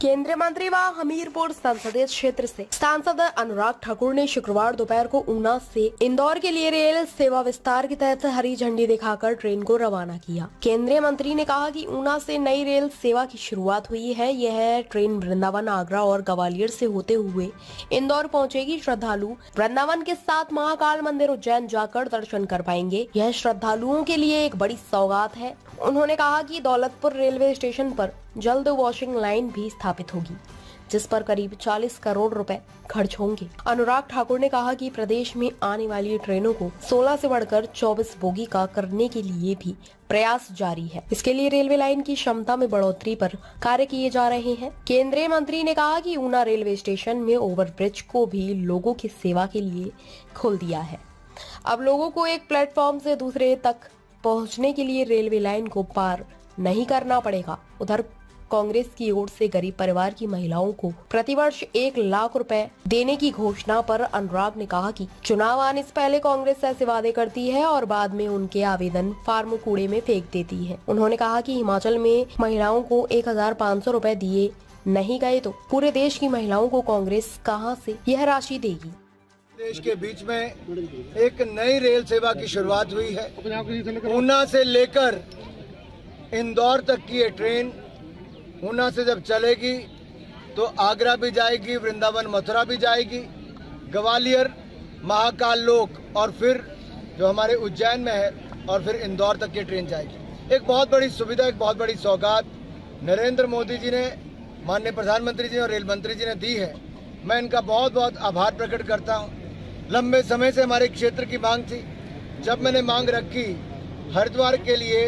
केंद्रीय मंत्री व हमीरपुर संसदीय क्षेत्र से सांसद अनुराग ठाकुर ने शुक्रवार दोपहर को ऊना से इंदौर के लिए रेल सेवा विस्तार के तहत हरी झंडी दिखाकर ट्रेन को रवाना किया। केंद्रीय मंत्री ने कहा कि ऊना से नई रेल सेवा की शुरुआत हुई है। यह ट्रेन वृंदावन, आगरा और ग्वालियर से होते हुए इंदौर पहुंचेगी। श्रद्धालु वृंदावन के साथ महाकाल मंदिर उज्जैन जाकर दर्शन कर पाएँगे। यह श्रद्धालुओं के लिए एक बड़ी सौगात है। उन्होंने कहा कि दौलतपुर रेलवे स्टेशन पर जल्द वॉशिंग लाइन भी स्थापित होगी, जिस पर करीब 40 करोड़ रुपए खर्च होंगे। अनुराग ठाकुर ने कहा कि प्रदेश में आने वाली ट्रेनों को 16 से बढ़कर 24 बोगी का करने के लिए भी प्रयास जारी है। इसके लिए रेलवे लाइन की क्षमता में बढ़ोतरी पर कार्य किए जा रहे हैं। केंद्रीय मंत्री ने कहा कि ऊना रेलवे स्टेशन में ओवरब्रिज को भी लोगों की सेवा के लिए खोल दिया है। अब लोगों को एक प्लेटफॉर्म से दूसरे तक पहुँचने के लिए रेलवे लाइन को पार नहीं करना पड़ेगा। उधर कांग्रेस की ओर से गरीब परिवार की महिलाओं को प्रतिवर्ष एक लाख रुपए देने की घोषणा पर अनुराग ने कहा कि चुनाव आने से पहले कांग्रेस ऐसे वादे करती है और बाद में उनके आवेदन फार्म कूड़े में फेंक देती है। उन्होंने कहा कि हिमाचल में महिलाओं को एक हज़ार पाँच सौ रूपए दिए नहीं गए तो पूरे देश की महिलाओं को कांग्रेस कहाँ से यह राशि देगी? देश के बीच में एक नई रेल सेवा की शुरुआत हुई है। ऊना से लेकर इंदौर तक की ये ट्रेन ऊना से जब चलेगी तो आगरा भी जाएगी, वृंदावन मथुरा भी जाएगी। ग्वालियर, महाकाल लोक और फिर जो हमारे उज्जैन में है और फिर इंदौर तक की ट्रेन जाएगी। एक बहुत बड़ी सुविधा, एक बहुत बड़ी सौगात नरेंद्र मोदी जी ने, माननीय प्रधानमंत्री जी और रेल मंत्री जी ने दी है। मैं इनका बहुत बहुत आभार प्रकट करता हूँ। लंबे समय से हमारे क्षेत्र की मांग थी। जब मैंने मांग रखी हरिद्वार के लिए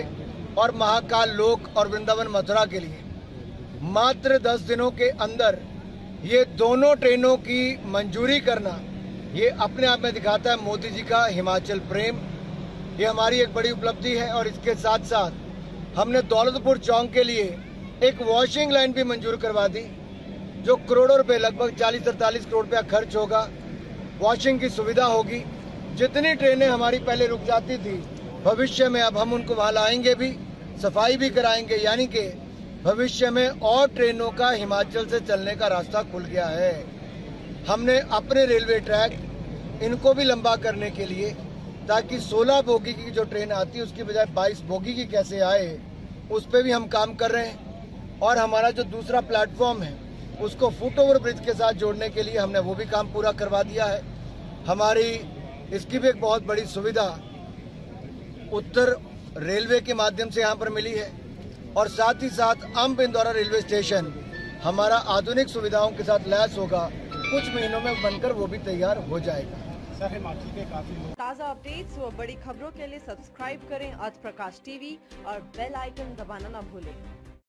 और महाकाल लोक और वृंदावन मथुरा के लिए मात्र दस दिनों के अंदर ये दोनों ट्रेनों की मंजूरी करना, ये अपने आप में दिखाता है मोदी जी का हिमाचल प्रेम। ये हमारी एक बड़ी उपलब्धि है और इसके साथ साथ हमने दौलतपुर चौक के लिए एक वॉशिंग लाइन भी मंजूर करवा दी, जो करोड़ों रुपए, लगभग चालीस अड़तालीस करोड़ रुपया खर्च होगा। वॉशिंग की सुविधा होगी। जितनी ट्रेनें हमारी पहले रुक जाती थी, भविष्य में अब हम उनको वहाँ लाएँगे भी, सफ़ाई भी कराएँगे, यानी कि भविष्य में और ट्रेनों का हिमाचल से चलने का रास्ता खुल गया है। हमने अपने रेलवे ट्रैक, इनको भी लंबा करने के लिए, ताकि 16 बोगी की जो ट्रेन आती है, उसकी बजाय 22 बोगी की कैसे आए, उस पर भी हम काम कर रहे हैं। और हमारा जो दूसरा प्लेटफॉर्म है, उसको फुट ओवर ब्रिज के साथ जोड़ने के लिए हमने वो भी काम पूरा करवा दिया है। हमारी, इसकी भी एक बहुत बड़ी सुविधा उत्तर रेलवे के माध्यम से यहाँ पर मिली है। और साथ ही साथ अम्ब इंदौरा रेलवे स्टेशन। हमारा आधुनिक सुविधाओं के साथ लैस होगा। कुछ महीनों में बनकर वो भी तैयार हो जाएगा। ताज़ा अपडेट्स और बड़ी खबरों के लिए सब्सक्राइब करें आज प्रकाश टीवी और बेल आइकन दबाना न भूलें।